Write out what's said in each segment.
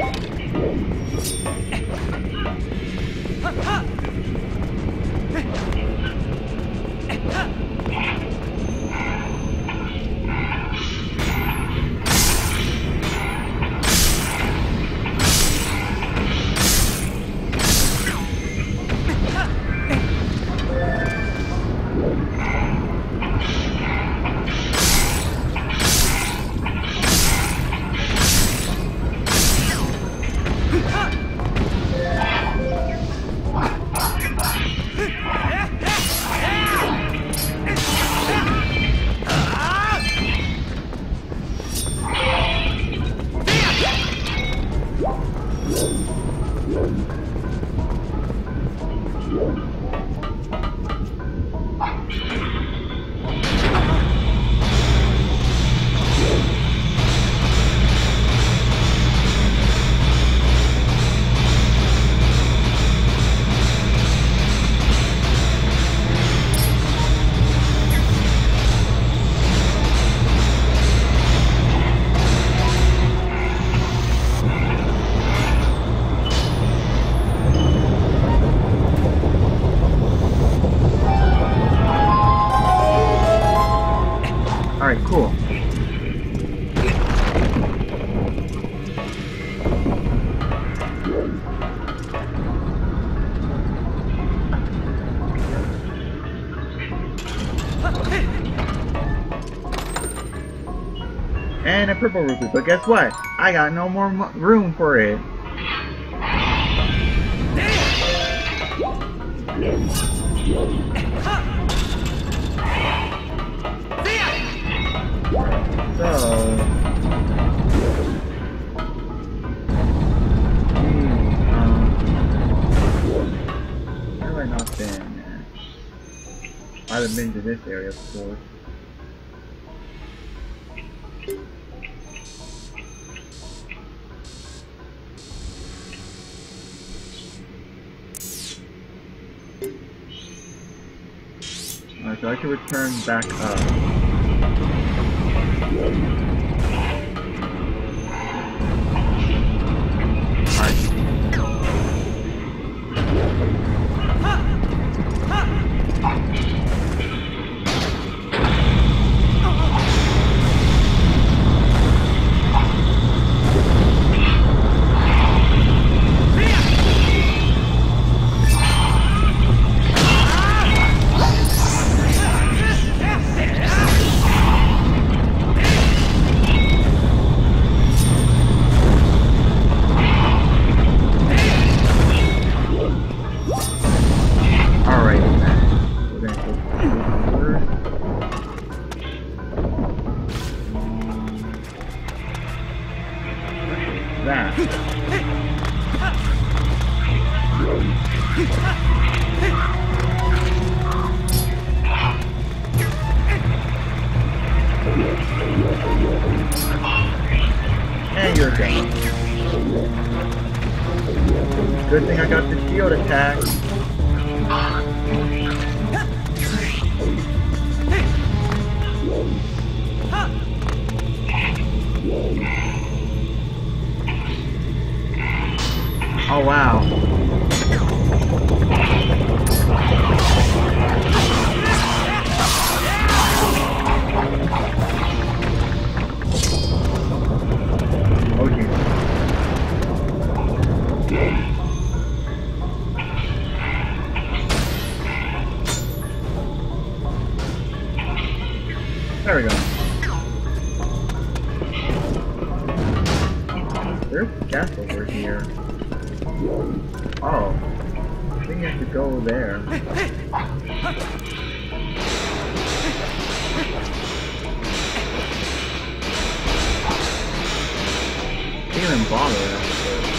はっはっ Alright, cool. And a purple rupee, but guess what? I got no more room for it. Been to this area before. Alright, so I can return back up. And you're done. Good thing I got the shield attack. Oh wow. There's a gas over here. Oh. I think I to go there. Didn't even bother.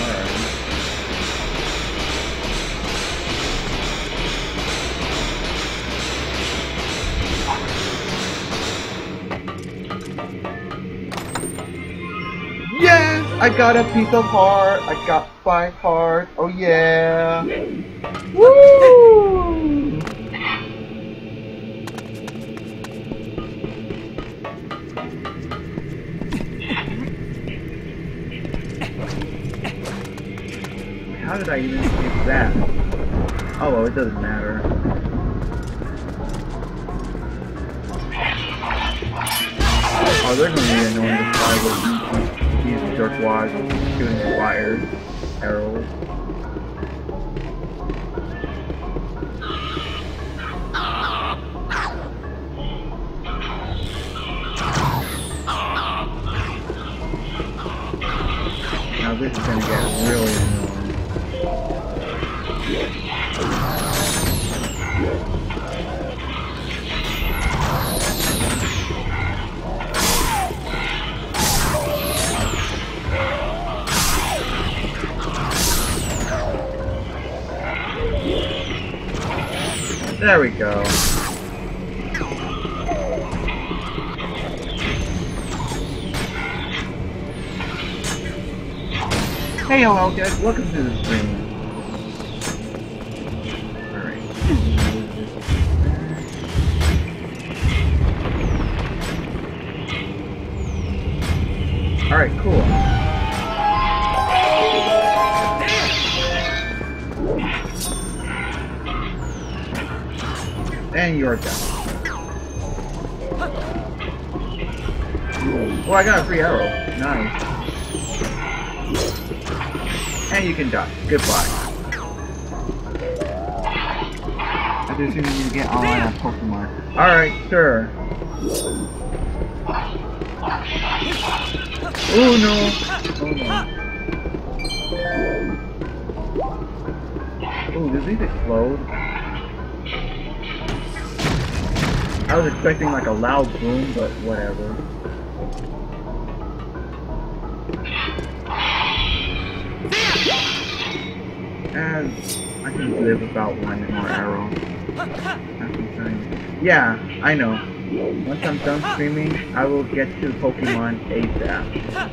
Alright. I got a piece of heart! I got five hearts! Oh yeah! Woo! how did I even get that? Oh well, it doesn't matter. Oh, they're gonna be annoying to fly with these jerk wads shooting fire arrows. Now this is gonna get really There we go. Hey, hello guys, welcome to the stream. Alright. Cool. And you're down. Well, I got a free arrow. Nice. And you can die. Goodbye. I just assume you get all out Pokemon. Alright, sure. Oh no! Oh no. Ooh, does these explode? I was expecting like a loud boom, but whatever. And I can live without one more arrow. Yeah, I know. Once I'm done streaming, I will get to Pokemon ASAP.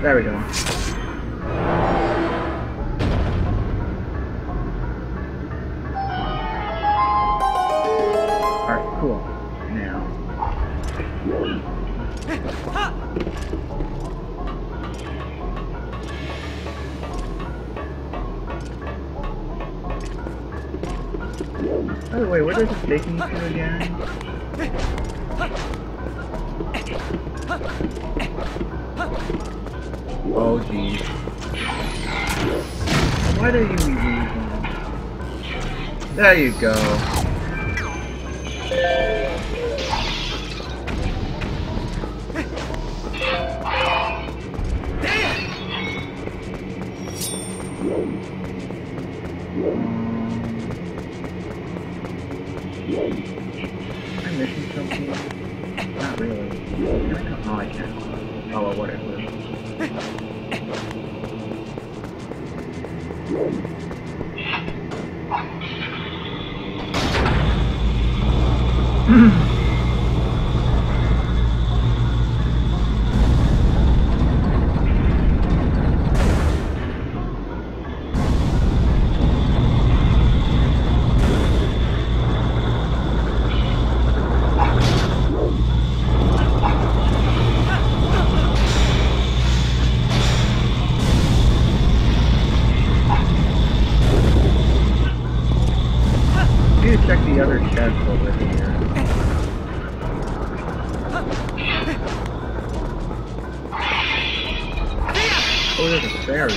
There we go. Alright, cool. Now. By the way, where does it take me to again? Why do you leave me? There you go. Am I missing something? Not really. Oh, I can. Oh, well, whatever. To check over here. Oh, there's a fairy.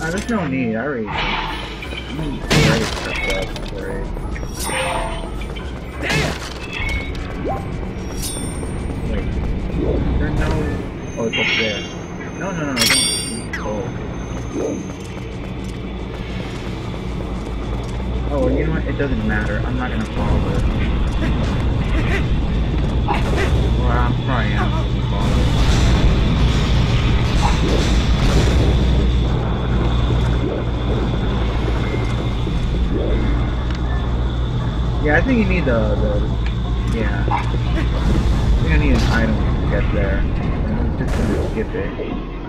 Ah, there's no need. I already. I'm already. Wait. Is there no. Oh, it's up there. No, no, no, no. Oh. Oh, you know what? It doesn't matter. I'm not gonna follow it. Well, I'm probably am gonna. Yeah, I think you need the, the yeah. I think I need an item to get there. I'm just gonna skip it.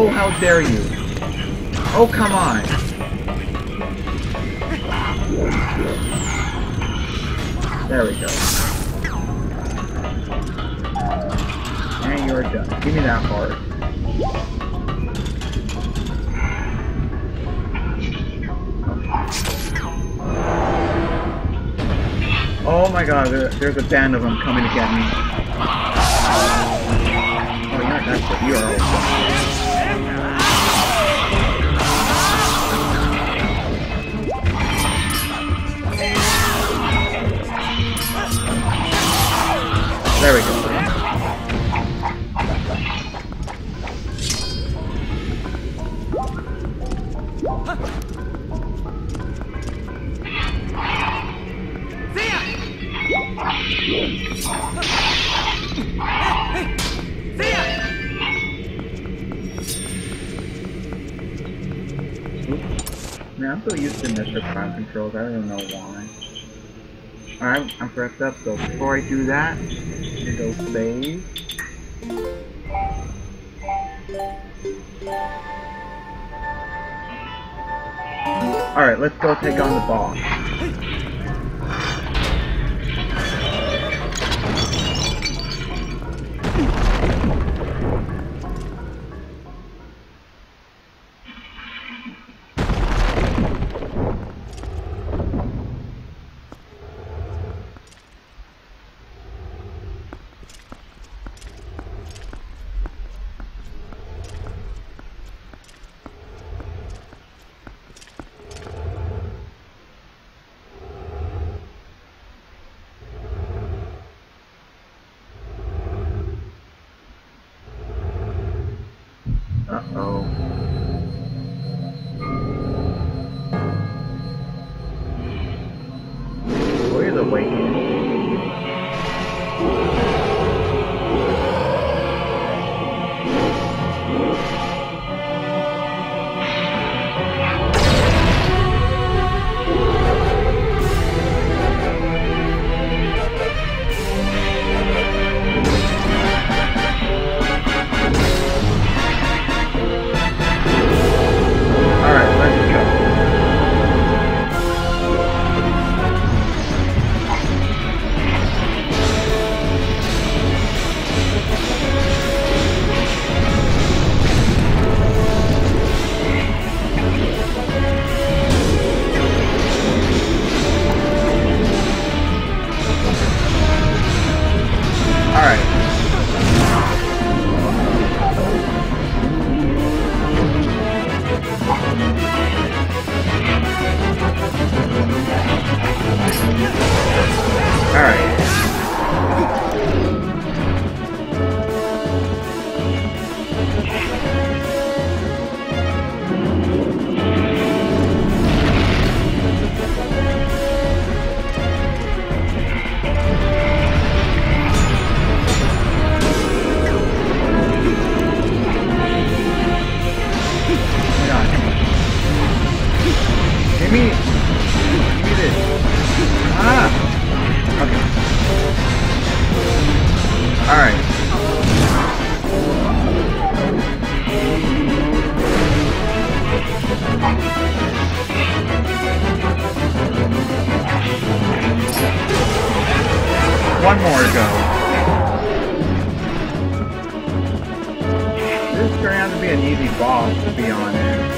Oh, how dare you! Oh, come on! There we go. And you're done. Give me that heart. Oh my god, there, there's a band of them coming to get me. Oh, you're not desperate. You are There we go. Man, I'm so used to Metroid Prime controls, I don't know why. Alright, I'm prepped up, so before I do that, I go save. Alright, let's go take on the boss. Uh-oh. All right. One more go. This turned out to be an easy boss, to be honest.